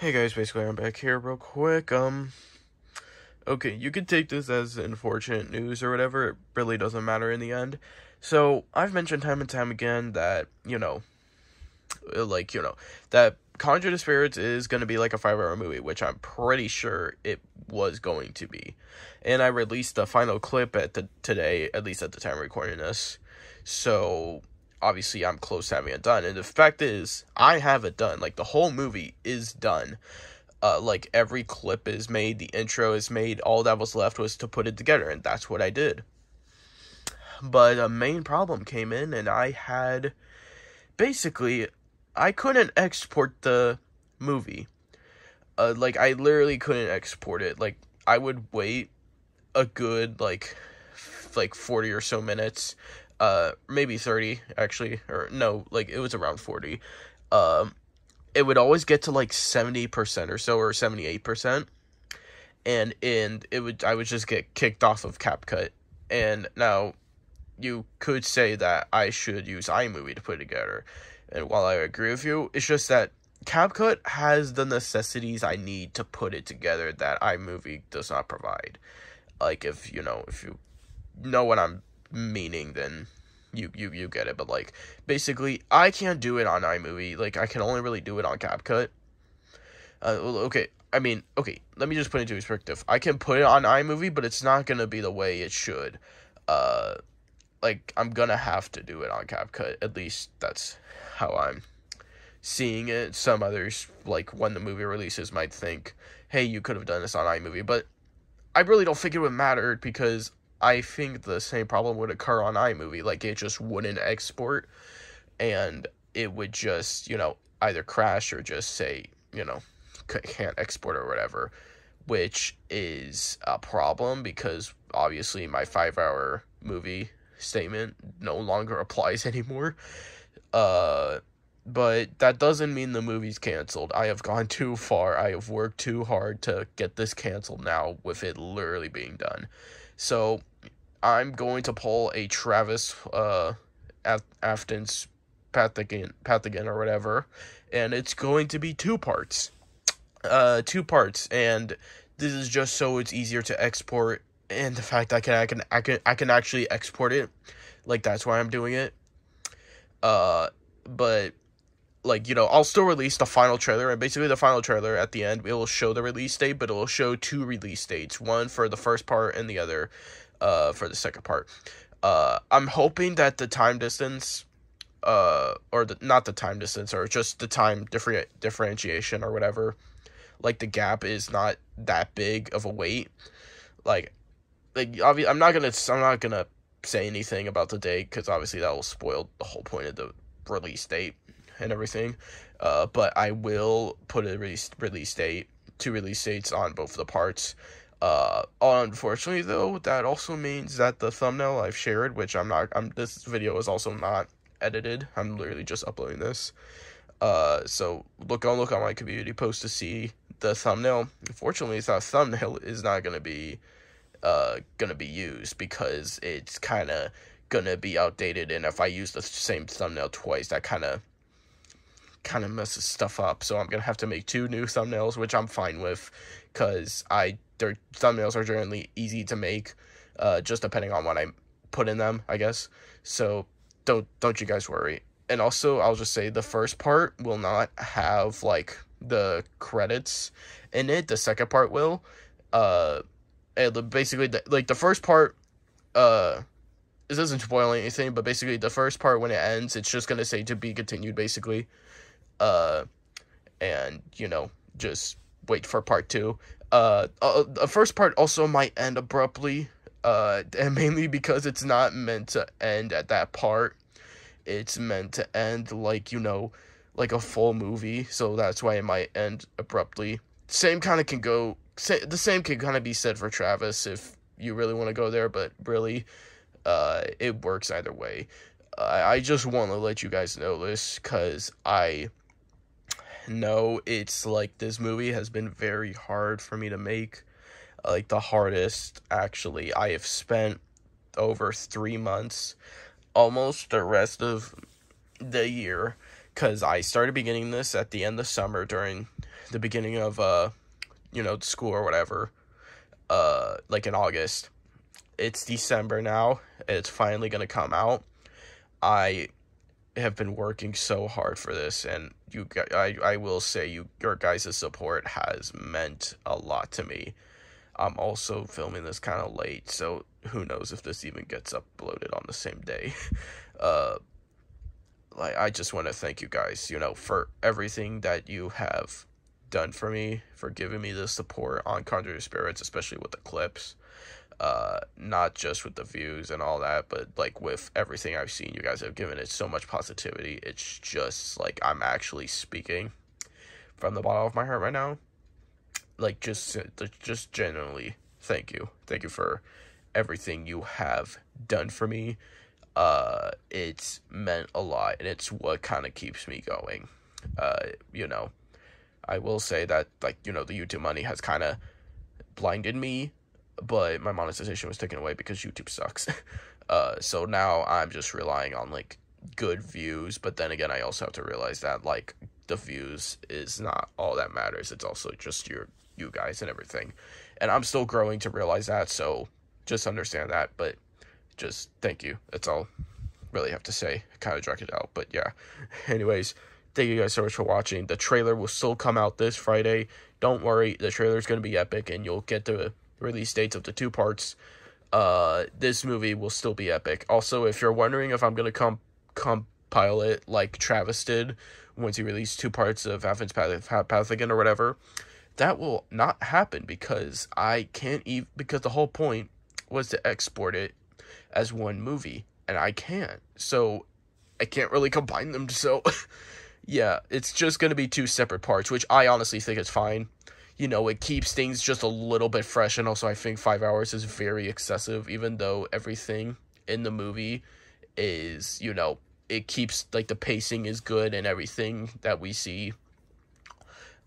Hey guys, basically I'm back here real quick. Um okay, you could take this as unfortunate news or whatever. It really doesn't matter in the end. So, I've mentioned time and time again that, you know, uh, like, you know, that Conjure the Spirits is going to be like a 5-hour movie, which I'm pretty sure it was going to be. And I released the final clip at the today, at least at the time recording this. So, obviously I'm close to having it done. And the fact is, I have it done. Like the whole movie is done. Uh, like every clip is made, the intro is made. All that was left was to put it together, and that's what I did. But a main problem came in, and I had basically I couldn't export the movie. Uh, like I literally couldn't export it. Like I would wait a good like like 40 or so minutes uh maybe 30 actually or no like it was around 40 um it would always get to like 70% or so or 78% and and it would I would just get kicked off of CapCut. And now you could say that I should use iMovie to put it together. And while I agree with you it's just that CapCut has the necessities I need to put it together that iMovie does not provide. Like if you know if you know what I'm meaning, then you you you get it. But like basically, I can't do it on iMovie. Like I can only really do it on CapCut. Uh, okay, I mean, okay. Let me just put it into perspective. I can put it on iMovie, but it's not gonna be the way it should. Uh, like I'm gonna have to do it on CapCut. At least that's how I'm seeing it. Some others, like when the movie releases, might think, "Hey, you could have done this on iMovie," but I really don't think it would matter because I think the same problem would occur on iMovie. Like it just wouldn't export and it would just, you know, either crash or just say, you know, can't export or whatever, which is a problem because obviously my five hour movie statement no longer applies anymore. Uh, but that doesn't mean the movie's canceled. I have gone too far. I have worked too hard to get this canceled now with it literally being done. So I'm going to pull a Travis uh Afton's pathogen pathogen or whatever, and it's going to be two parts. Uh two parts and this is just so it's easier to export and the fact I can I can I can I can actually export it. Like that's why I'm doing it. Uh but like you know i'll still release the final trailer and basically the final trailer at the end it will show the release date but it will show two release dates one for the first part and the other uh for the second part uh i'm hoping that the time distance uh or the not the time distance or just the time different differentiation or whatever like the gap is not that big of a wait like like obvi- i'm not gonna i'm not gonna say anything about the date because obviously that will spoil the whole point of the release date and everything. Uh, but I will put a release release date, two release dates on both the parts. Uh, unfortunately though, that also means that the thumbnail I've shared, which I'm not, I'm this video is also not edited. I'm literally just uploading this. Uh, so look on look on my community post to see the thumbnail. Unfortunately, that thumbnail is not gonna be uh gonna be used because it's kind of gonna be outdated, and if I use the same thumbnail twice, that kind of kind of messes stuff up. So I'm gonna have to make two new thumbnails, which I'm fine with, cause I their thumbnails are generally easy to make, uh, just depending on what I put in them, I guess. So don't don't you guys worry. And also, I'll just say the first part will not have like the credits in it. The second part will. Uh, and basically, the, like the first part, uh, this doesn't spoil anything, but basically the first part when it ends, it's just gonna say to be continued, basically uh, and you know just wait for part two. Uh, uh, the first part also might end abruptly, uh, and mainly because it's not meant to end at that part. It's meant to end like you know, like a full movie, so that's why it might end abruptly. Same kind of can go. Say, the same can kind of be said for Travis if you really want to go there, but really, uh, it works either way. I, I just want to let you guys know this because I know it's like this movie has been very hard for me to make. Like the hardest, actually. I have spent over three months, almost the rest of the year, because I started beginning this at the end of summer during the beginning of uh you know school or whatever uh like in August. It's December now. It's finally going to come out. I have been working so hard for this and you I I will say you your guys' support has meant a lot to me. I'm also filming this kind of late, so who knows if this even gets uploaded on the same day. Uh like I just want to thank you guys, you know, for everything that you have done for me, for giving me the support on Conjure Your Spirits, especially with the clips uh not just with the views and all that but like with everything i've seen you guys have given it so much positivity. It's just like i'm actually speaking from the bottom of my heart right now. Like just just genuinely thank you. Thank you for everything you have done for me. Uh it's meant a lot and it's what kind of keeps me going. Uh you know i will say that like you know the youtube money has kind of blinded me but my monetization was taken away because YouTube sucks. uh, so now I'm just relying on like good views, but then again, I also have to realize that like the views is not all that matters. It's also just your you guys and everything, and I'm still growing to realize that. So just understand that. But just thank you. That's all really have to say. Kind of dragged it out, but yeah. Anyways, thank you guys so much for watching. The trailer will still come out this Friday. Don't worry, the trailer is going to be epic, and you'll get to release dates of the two parts, uh, this movie will still be epic. Also, if you're wondering if I'm gonna come compile it like Travis did once he released two parts of Afton's Path- Path Pathogen or whatever, that will not happen because I can't even because the whole point was to export it as one movie and I can't. So I can't really combine them. So yeah, it's just going to be two separate parts, which I honestly think is fine you know, it keeps things just a little bit fresh. And also, I think five hours is very excessive, even though everything in the movie is, you know, it keeps like the pacing is good and everything that we see,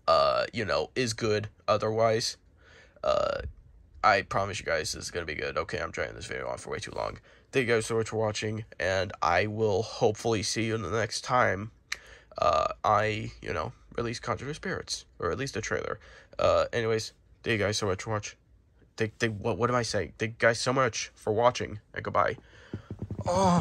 uh, you know, is good otherwise. Uh, I promise you guys this is gonna be good. Okay, I'm dragging this video on for way too long. Thank you guys so much for watching, and I will hopefully see you in the next time. Uh, I, you know, release Conjure Spirits, or at least a trailer. Uh, anyways, thank you guys so much for watching. Thank, thank, what, what am I saying? Thank you guys so much for watching, and goodbye. Oh.